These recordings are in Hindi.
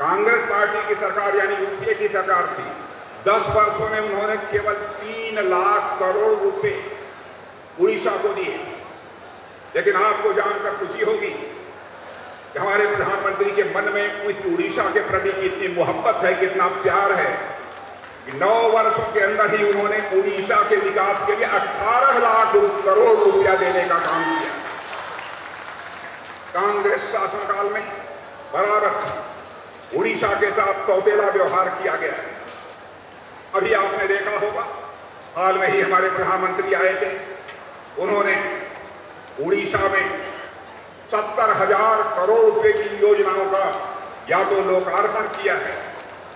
कांग्रेस पार्टी की सरकार यानी यूपीए की सरकार थी। दस वर्षों में उन्होंने केवल तीन लाख करोड़ रुपए उड़ीसा को दिए। लेकिन आपको जानकर खुशी होगी कि हमारे प्रधानमंत्री के मन में इस उड़ीसा के प्रति कितनी मोहब्बत है, कितना प्यार है कि नौ वर्षों के अंदर ही उन्होंने उड़ीसा के विकास के लिए 18 लाख करोड़ रुपया देने का काम किया। कांग्रेस शासनकाल में बराबर उड़ीसा के साथ सौतेला व्यवहार किया गया। है अभी आपने देखा होगा, हाल में ही हमारे प्रधानमंत्री आए थे। उन्होंने उड़ीसा में सत्तर हज़ार करोड़ रुपए की योजनाओं का या तो लोकार्पण किया है,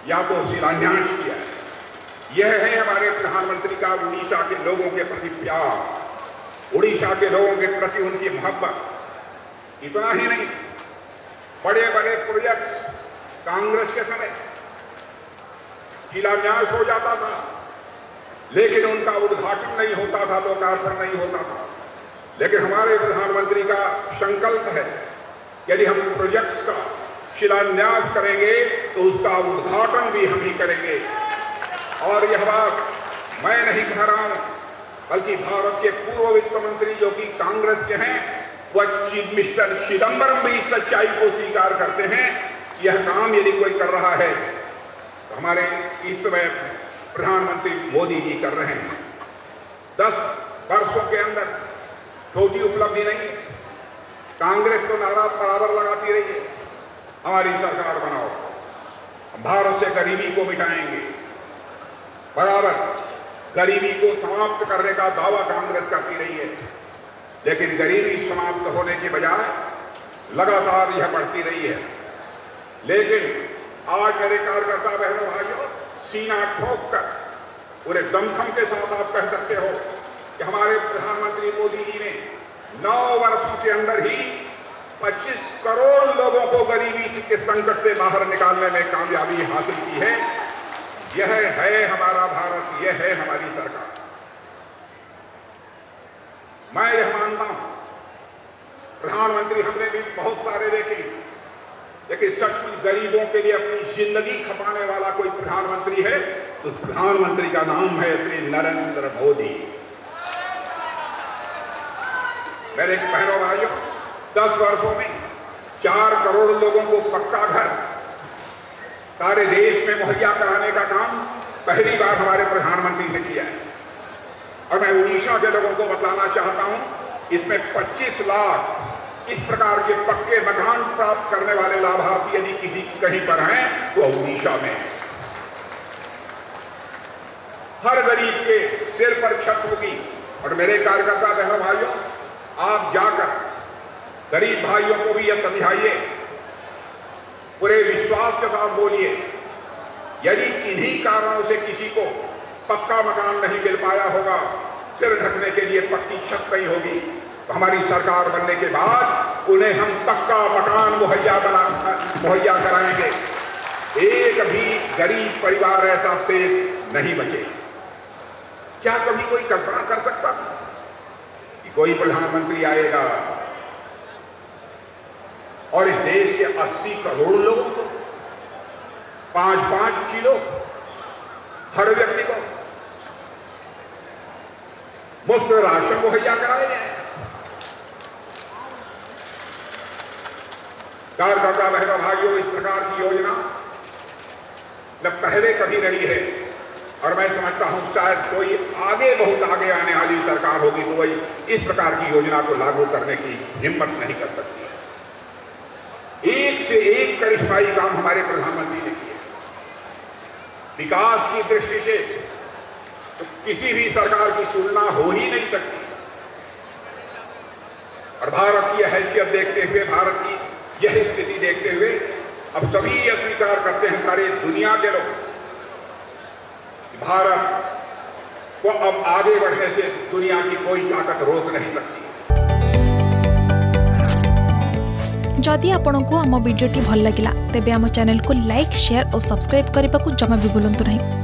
या तो शिलान्यास किया है। यह है हमारे प्रधानमंत्री का उड़ीसा के लोगों के प्रति प्यार, उड़ीसा के लोगों के प्रति उनकी मोहब्बत। इतना ही नहीं बड़े बड़े प्रोजेक्ट कांग्रेस के समय शिलान्यास हो जाता था, लेकिन उनका उद्घाटन नहीं होता था, लोकार्पण नहीं होता था। लेकिन हमारे प्रधानमंत्री का संकल्प है यदि हम प्रोजेक्ट्स का शिलान्यास करेंगे तो उसका उद्घाटन भी हम ही करेंगे। और यह बात मैं नहीं कह रहा हूँ, बल्कि भारत के पूर्व वित्त मंत्री जो कि कांग्रेस के हैं, वह मिस्टर चिदम्बरम भी सच्चाई को स्वीकार करते हैं। यह काम यदि कोई कर रहा है तो हमारे इस समय प्रधानमंत्री मोदी जी कर रहे हैं। दस वर्षों के अंदर छोटी उपलब्धि नहीं है। कांग्रेस तो नारा बराबर लगाती रही है। हमारी सरकार बनाओ। भारत से गरीबी को मिटाएँगे। बराबर, गरीबी को समाप्त करने का दावा कांग्रेस करती रही है। लेकिन गरीबी समाप्त होने के बजाय लगातार यह बढ़ती रही है। लेकिन आज मेरे कार्यकर्ता बहनों, भाइयों, सीना ठोक कर पूरे दमखम के साथ आप कह सकते हो कि हमारे प्रधानमंत्री मोदी जी ने नौ वर्षों के अंदर ही 25 करोड़ लोगों को गरीबी के संकट से बाहर निकालने में कामयाबी हासिल की है। यह है हमारा भारत, यह है हमारी सरकार। मैं यह मानता हूँ। प्रधानमंत्री हमने भी बहुत सारे लेकिन सचमुच गरीबों के लिए अपनी ज़िंदगी खपाने वाला कोई प्रधानमंत्री है तो प्रधानमंत्री का नाम है श्री नरेंद्र मोदी। मेरे बहनों भाइयों, दस वर्षों में चार करोड़ लोगों को पक्का घर, सारे देश में मुहैया कराने का काम पहली बार हमारे प्रधानमंत्री ने किया है। और मैं उड़ीसा के लोगों को बताना चाहता हूँ, इसमें 25 लाख इस प्रकार के पक्के मकान प्राप्त करने वाले लाभार्थी यदि किसी कहीं पर हैं तो उड़ीसा में हर गरीब के सिर पर छत होगी। और मेरे कार्यकर्ता बहनों भाइयों, आप जाकर गरीब भाइयों को भी यह समझाइए। पूरे विश्वास के साथ बोलिए, यदि किन्हीं कारणों से किसी को पक्का मकान नहीं मिल पाया होगा, सिर ढकने के लिए पक्की छत नहीं होगी। हमारी सरकार बनने के बाद उन्हें हम पक्का मकान मुहैया बना, मुहैया कराएँगे। एक भी गरीब परिवार ऐसा शेष नहीं बचे। क्या कभी कोई कल्पना कर सकता था कि कोई प्रधानमंत्री आएगा और इस देश के 80 करोड़ लोगों को पाँच पाँच किलो हर व्यक्ति को मुफ़्त राशन मुहैया कराए गए कार्यकर्ता बहनों भाइयों, इस प्रकार की योजना न पहले कभी रही है। और मैं समझता हूँ शायद कोई आगे बहुत आगे आने वाली सरकार होगी तो वही इस प्रकार की योजना को लागू करने की हिम्मत नहीं कर सकती। एक से एक करिश्माई काम हमारे प्रधानमंत्री ने किए। विकास की दृष्टि से तो किसी भी सरकार की तुलना हो ही नहीं सकती। और भारत की हैसियत देखते हुए भारत की यह स्थिति देखते हुए अब सभी यह स्वीकार करते हैं सारे दुनिया के लोग भारत को अब आगे बढ़ने से दुनिया की कोई ताकत रोक नहीं सकती। जदि आपंक आम भिडी भल लगा तेब आम चैनल को लाइक, शेयर और सब्सक्राइब करने को जमा भी बुलां नहीं।